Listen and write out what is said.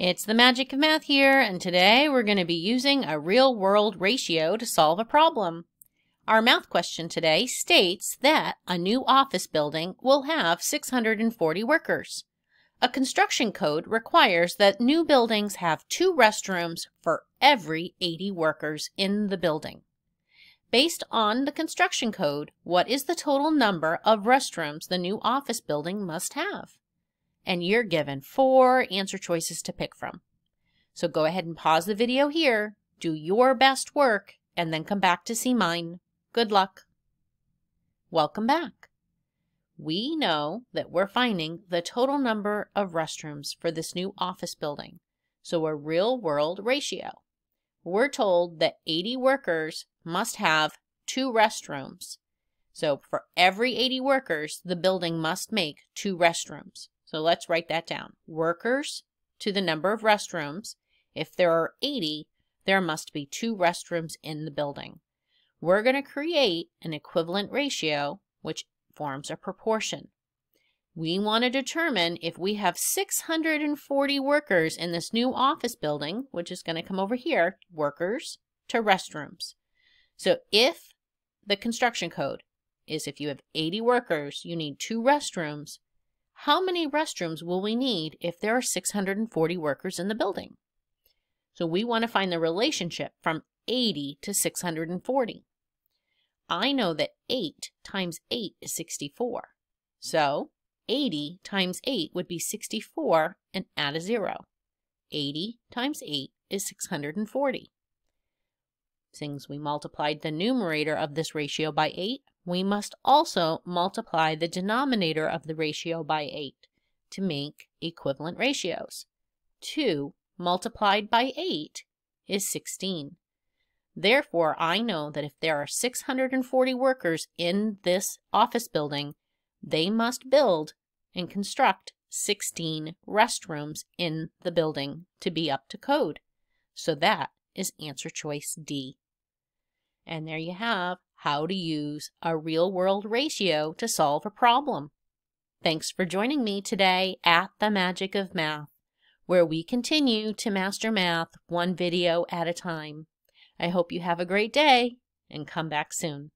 It's the magic of math here, and today we're going to be using a real-world ratio to solve a problem. Our math question today states that a new office building will have 640 workers. A construction code requires that new buildings have two restrooms for every 80 workers in the building. Based on the construction code, what is the total number of restrooms the new office building must have? And you're given four answer choices to pick from. So go ahead and pause the video here, do your best work, and then come back to see mine. Good luck. Welcome back. We know that we're finding the total number of restrooms for this new office building, so a real-world ratio. We're told that 80 workers must have two restrooms. So for every 80 workers, the building must make two restrooms. So let's write that down. Workers to the number of restrooms. If there are 80, there must be two restrooms in the building. We're going to create an equivalent ratio, which forms a proportion. We want to determine if we have 640 workers in this new office building, which is going to come over here, workers to restrooms. So if the construction code is if you have 80 workers, you need two restrooms, how many restrooms will we need if there are 640 workers in the building? So we want to find the relationship from 80 to 640. I know that 8 times 8 is 64. So 80 times 8 would be 64 and add a 0. 80 times 8 is 640. Since we multiplied the numerator of this ratio by 8, we must also multiply the denominator of the ratio by 8 to make equivalent ratios. 2 multiplied by 8 is 16. Therefore, I know that if there are 640 workers in this office building, they must build and construct 16 restrooms in the building to be up to code. So that is answer choice D. And there you have how to use a real-world ratio to solve a problem. Thanks for joining me today at The Magic of Math, where we continue to master math one video at a time. I hope you have a great day and come back soon.